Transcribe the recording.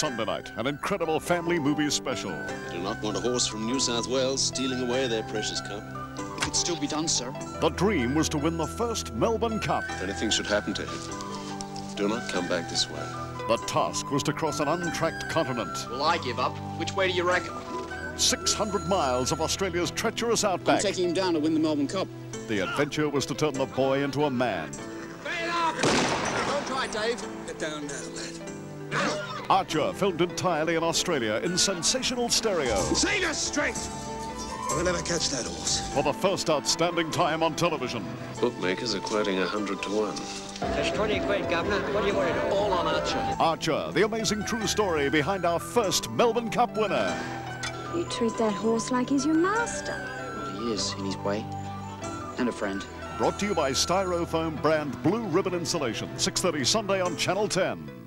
Sunday night, an incredible family movie special. I do not want a horse from New South Wales stealing away their precious cup. It could still be done, sir. The dream was to win the first Melbourne Cup. If anything should happen to him, do not come back this way. The task was to cross an untracked continent, Well, I give up. Which way do you reckon? 600 miles of Australia's treacherous outback. I'm outback. taking him down to win the Melbourne Cup. The adventure was to turn the boy into a man. Don't try, Dave. Get down now, lad. Archer, filmed entirely in Australia in sensational stereo. Save your strength! We'll never catch that horse. For the first outstanding time on television. Bookmakers are quoting a hundred to one. There's 20 quid, Governor. What do you want to do? All on Archer. Archer, the amazing true story behind our first Melbourne Cup winner. You treat that horse like he's your master. Well, he is, in his way. And a friend. Brought to you by Styrofoam brand Blue Ribbon Insulation. 6.30 Sunday on Channel 10.